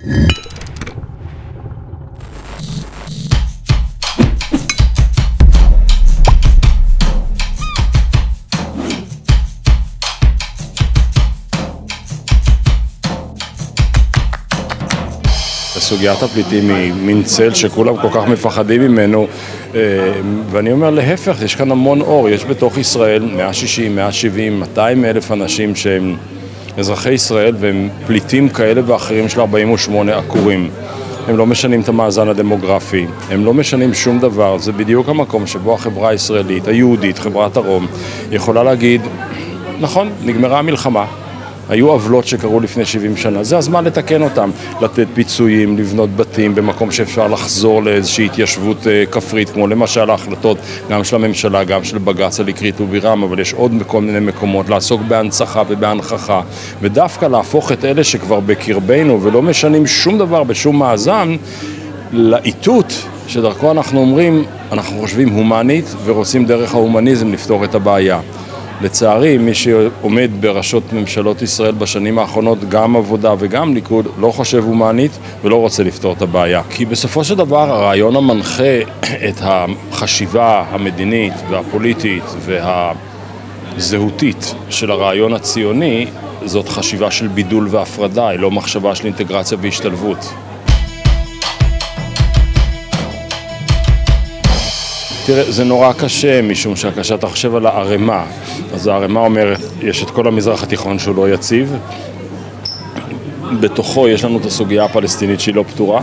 סוגיית הפליטים היא מין צל שכולם כל כך מפחדים ממנו אה, ואני אומר להפך, יש כאן המון אור, יש בתוך ישראל 160, 170, 200 אלף אנשים שהם אזרחי ישראל והם פליטים כאלה ואחרים של 48 עקורים. הם לא משנים את המאזן הדמוגרפי, הם לא משנים שום דבר, זה בדיוק המקום שבו החברה הישראלית, היהודית, חברת הרום, יכולה להגיד, נכון, נגמרה המלחמה, היו עוולות שקרו לפני 70 שנה, זה הזמן לתקן אותם, לתת פיצויים, לבנות בתים במקום שאפשר לחזור לאיזושהי התיישבות אה, כפרית, כמו למשל ההחלטות גם של הממשלה, גם של בג"ץ על אקרית ובירם, אבל יש עוד כל מיני מקומות, לעסוק בהנצחה ובהנכחה, ודווקא להפוך את אלה שכבר בקרבנו ולא משנים שום דבר בשום מאזן, לאיתות שדרכו אנחנו אומרים, אנחנו חושבים הומנית ורוצים דרך ההומניזם לפתור את הבעיה. לצערי, מי שעומד בראשות ממשלות ישראל בשנים האחרונות, גם עבודה וגם ליכוד, לא חושב הומנית ולא רוצה לפתור את הבעיה. כי בסופו של דבר הרעיון המנחה את החשיבה המדינית והפוליטית והזהותית של הרעיון הציוני זאת חשיבה של בידול והפרדה, היא לא מחשבה של אינטגרציה והשתלבות. תראה, זה נורא קשה, משום שכשאתה חושב על הערימה, אז הערימה אומרת, יש את כל המזרח התיכון שהוא לא יציב, בתוכו יש לנו את הסוגיה הפלסטינית שהיא לא פתורה,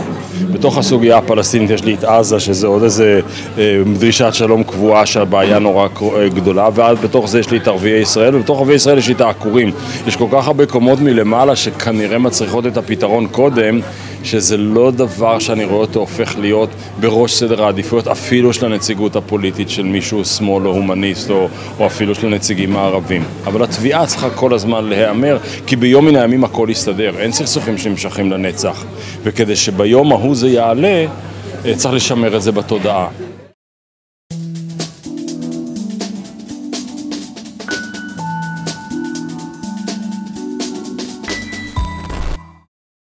בתוך הסוגיה הפלסטינית יש לי את עזה שזה עוד איזה אה, דרישת שלום קבועה שהבעיה נורא אה, גדולה ואז בתוך זה יש לי את ערביי ישראל ובתוך ערביי ישראל יש לי את העקורים. יש כל כך הרבה קומות מלמעלה שכנראה מצריכות את הפתרון קודם שזה לא דבר שאני רואה אותו הופך להיות בראש סדר העדיפויות אפילו של הנציגות הפוליטית של מישהו שמאל או הומניסט או, או אפילו של הנציגים הערבים. אבל התביעה צריכה כל הזמן להיאמר כי ביום מן הימים הכל יסתדר, אין סכסוכים שנמשכים לנצח וכדי שביום ההוא זה יעלה אה, צריך לשמר את זה בתודעה.